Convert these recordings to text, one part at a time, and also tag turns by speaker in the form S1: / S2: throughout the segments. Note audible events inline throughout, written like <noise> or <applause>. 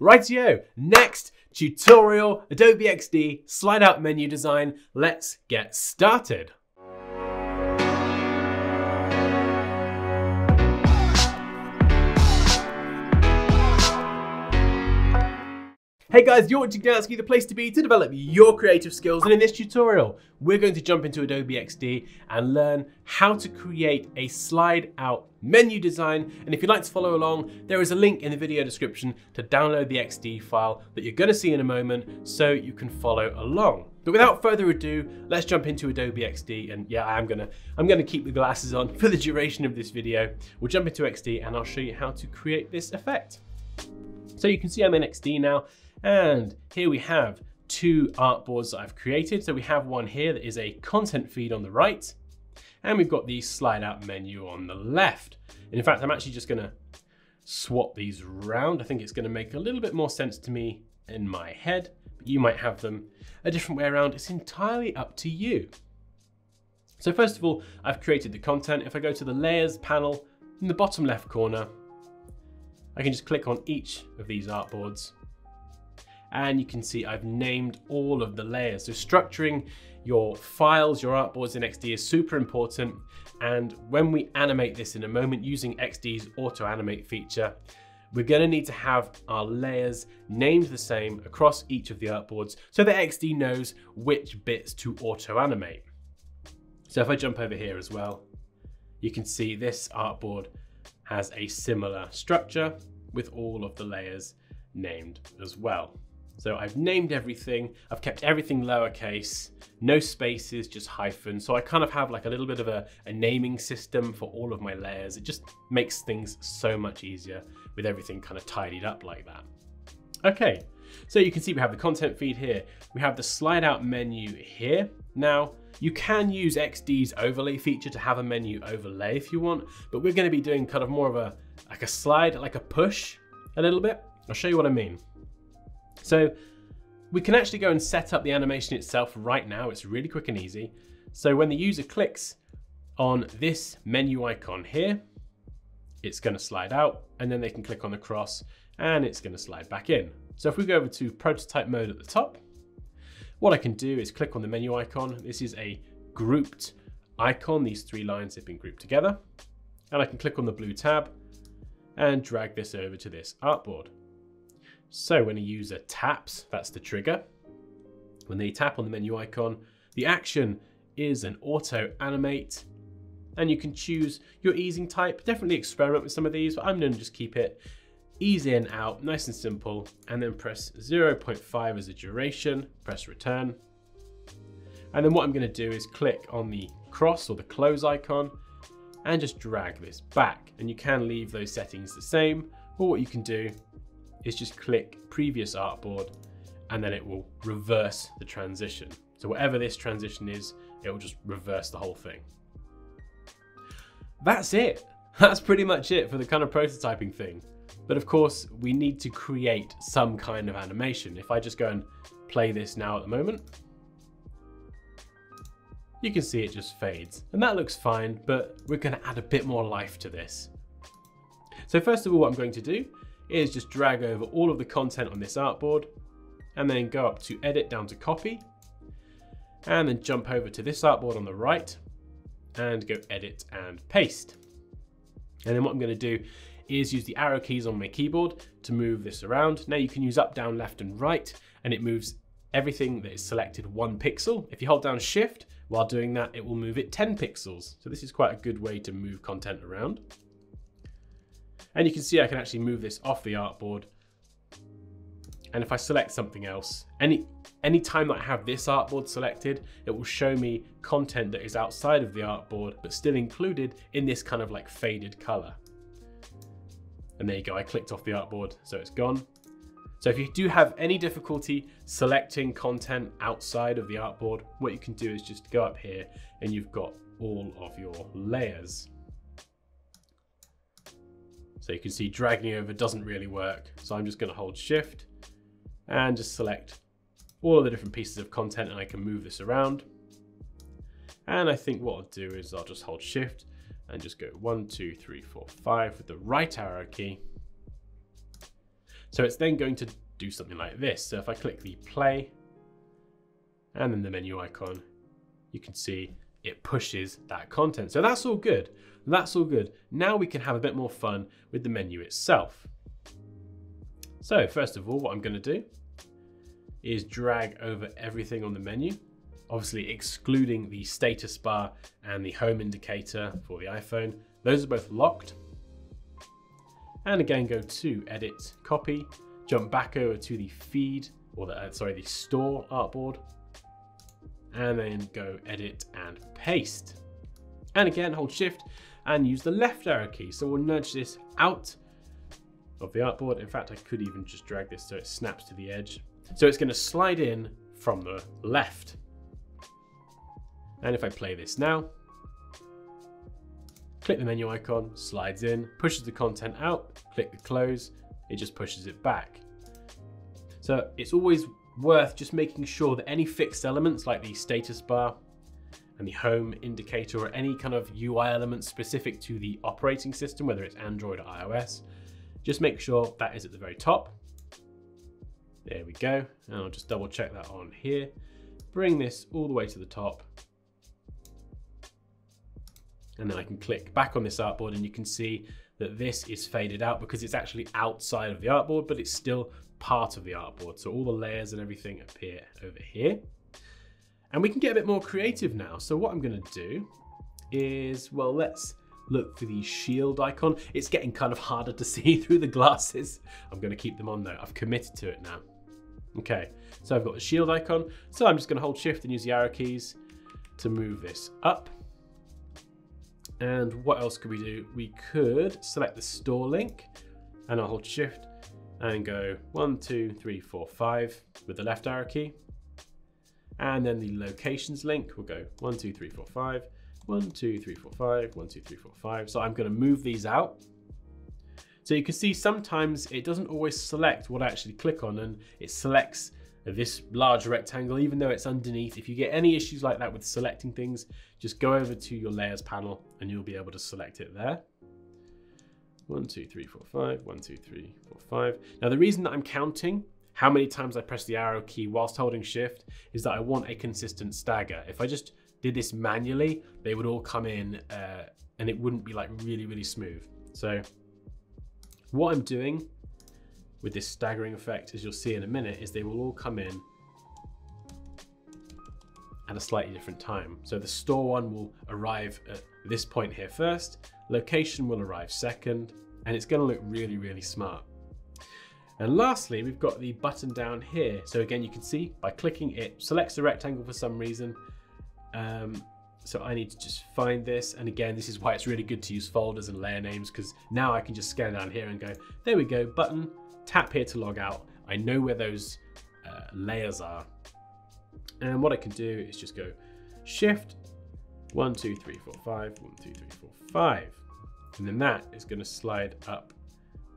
S1: Rightio, next tutorial, Adobe XD, slide out menu design. Let's get started. Hey guys, you're watching Dansky, the place to be to develop your creative skills. And in this tutorial, we're going to jump into Adobe XD and learn how to create a slide out menu design. And if you'd like to follow along, there is a link in the video description to download the XD file that you're gonna see in a moment so you can follow along. But without further ado, let's jump into Adobe XD. And yeah, I'm gonna, I'm gonna keep the glasses on for the duration of this video. We'll jump into XD and I'll show you how to create this effect. So you can see I'm in XD now. And here we have two artboards that I've created. So we have one here that is a content feed on the right, and we've got the slide out menu on the left. And in fact, I'm actually just gonna swap these around. I think it's gonna make a little bit more sense to me in my head, but you might have them a different way around. It's entirely up to you. So first of all, I've created the content. If I go to the layers panel in the bottom left corner, I can just click on each of these artboards and you can see I've named all of the layers. So structuring your files, your artboards in XD is super important. And when we animate this in a moment using XD's auto animate feature, we're gonna need to have our layers named the same across each of the artboards so that XD knows which bits to auto animate. So if I jump over here as well, you can see this artboard has a similar structure with all of the layers named as well. So I've named everything, I've kept everything lowercase, no spaces, just hyphens. So I kind of have like a little bit of a, a, naming system for all of my layers. It just makes things so much easier with everything kind of tidied up like that. Okay, so you can see we have the content feed here. We have the slide out menu here. Now, you can use XD's overlay feature to have a menu overlay if you want, but we're gonna be doing kind of more of a, like a slide, like a push a little bit. I'll show you what I mean. So we can actually go and set up the animation itself right now. It's really quick and easy. So when the user clicks on this menu icon here, it's gonna slide out and then they can click on the cross and it's gonna slide back in. So if we go over to prototype mode at the top, what I can do is click on the menu icon. This is a grouped icon. These three lines have been grouped together. And I can click on the blue tab and drag this over to this artboard. So when a user taps, that's the trigger. When they tap on the menu icon, the action is an auto animate and you can choose your easing type. Definitely experiment with some of these, but I'm gonna just keep it ease in, out, nice and simple, and then press 0.5 as a duration, press return. And then what I'm gonna do is click on the cross or the close icon and just drag this back. And you can leave those settings the same, or what you can do is just click previous artboard and then it will reverse the transition. So whatever this transition is, it will just reverse the whole thing. That's it. <laughs> That's pretty much it for the kind of prototyping thing. But of course, we need to create some kind of animation. If I just go and play this now at the moment, you can see it just fades. And that looks fine, but we're gonna add a bit more life to this. So first of all, what I'm going to do is just drag over all of the content on this artboard and then go up to edit down to copy and then jump over to this artboard on the right and go edit and paste. And then what I'm going to do is use the arrow keys on my keyboard to move this around. Now you can use up, down, left and right and it moves everything that is selected one pixel. If you hold down shift while doing that, it will move it 10 pixels. So this is quite a good way to move content around. And you can see I can actually move this off the artboard. And if I select something else, any any time that I have this artboard selected, it will show me content that is outside of the artboard, but still included in this kind of like faded color. And there you go, I clicked off the artboard, so it's gone. So if you do have any difficulty selecting content outside of the artboard, what you can do is just go up here and you've got all of your layers. So you can see dragging over doesn't really work. So I'm just gonna hold shift and just select all of the different pieces of content and I can move this around. And I think what I'll do is I'll just hold shift and just go one, two, three, four, five with the right arrow key. So it's then going to do something like this. So if I click the play and then the menu icon, you can see it pushes that content. So that's all good. That's all good. Now we can have a bit more fun with the menu itself. So first of all, what I'm gonna do is drag over everything on the menu, obviously excluding the status bar and the home indicator for the iPhone. Those are both locked. And again, go to edit, copy, jump back over to the feed, or the, uh, sorry, the store artboard, and then go edit and paste. And again, hold shift and use the left arrow key. So we'll nudge this out of the artboard. In fact, I could even just drag this so it snaps to the edge. So it's gonna slide in from the left. And if I play this now, click the menu icon, slides in, pushes the content out, click the close, it just pushes it back. So it's always worth just making sure that any fixed elements like the status bar and the home indicator or any kind of UI element specific to the operating system, whether it's Android or iOS, just make sure that is at the very top. There we go. And I'll just double check that on here. Bring this all the way to the top. And then I can click back on this artboard and you can see that this is faded out because it's actually outside of the artboard, but it's still part of the artboard. So all the layers and everything appear over here. And we can get a bit more creative now. So what I'm gonna do is, well, let's look for the shield icon. It's getting kind of harder to <laughs> see through the glasses. I'm gonna keep them on though. I've committed to it now. Okay, so I've got the shield icon. So I'm just gonna hold shift and use the arrow keys to move this up. And what else could we do? We could select the store link and I'll hold shift and go one, two, three, four, five with the left arrow key. And then the locations link will go one, two, three, four, five, one, two, three, four, five, one, two, three, four, five. So I'm gonna move these out. So you can see sometimes it doesn't always select what I actually click on and it selects this large rectangle, even though it's underneath. If you get any issues like that with selecting things, just go over to your layers panel and you'll be able to select it there. One, two, three, four, five. One, two, three, four, five. Now the reason that I'm counting how many times I press the arrow key whilst holding shift is that I want a consistent stagger. If I just did this manually, they would all come in uh, and it wouldn't be like really, really smooth. So what I'm doing with this staggering effect, as you'll see in a minute, is they will all come in at a slightly different time. So the store one will arrive at this point here first, location will arrive second, and it's gonna look really, really smart. And lastly, we've got the button down here. So again, you can see by clicking it selects the rectangle for some reason. Um, so I need to just find this. And again, this is why it's really good to use folders and layer names because now I can just scan down here and go, there we go, button, tap here to log out. I know where those uh, layers are. And what I can do is just go shift one, two, three, four, five, one, two, three, four, five. And then that is gonna slide up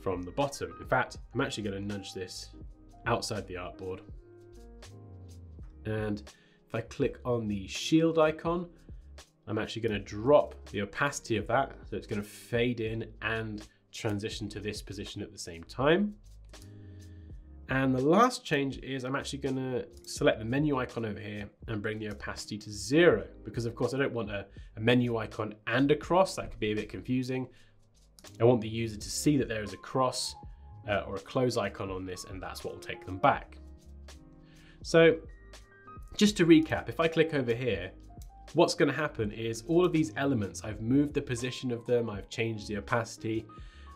S1: from the bottom. In fact, I'm actually gonna nudge this outside the artboard. And if I click on the shield icon, I'm actually gonna drop the opacity of that. So it's gonna fade in and transition to this position at the same time. And the last change is I'm actually gonna select the menu icon over here and bring the opacity to zero because of course I don't want a, a, menu icon and a cross, that could be a bit confusing. I want the user to see that there is a cross uh, or a close icon on this and that's what will take them back. So just to recap, if I click over here, what's gonna happen is all of these elements, I've moved the position of them, I've changed the opacity,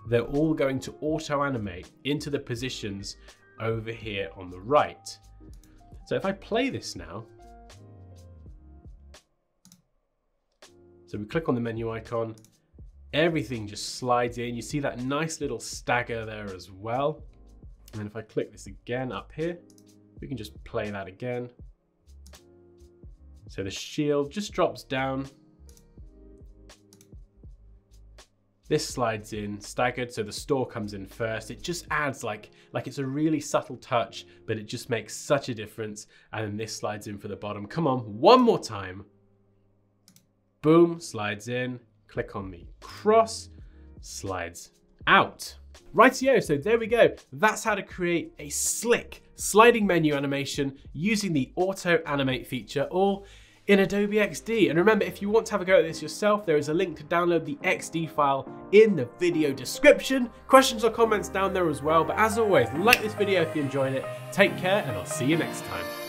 S1: they're all going to auto animate into the positions over here on the right. So if I play this now, so we click on the menu icon, everything just slides in. You see that nice little stagger there as well. And if I click this again up here, we can just play that again. So the shield just drops down This slides in staggered, so the store comes in first. It just adds like, like it's a really subtle touch, but it just makes such a difference. And then this slides in for the bottom. Come on, one more time. Boom, slides in. Click on the cross, slides out. Rightio, so there we go. That's how to create a slick sliding menu animation using the auto animate feature all in Adobe XD. And remember, if you want to have a go at this yourself, there is a link to download the XD file in the video description. Questions or comments down there as well. But as always, like this video if you enjoyed it. Take care and I'll see you next time.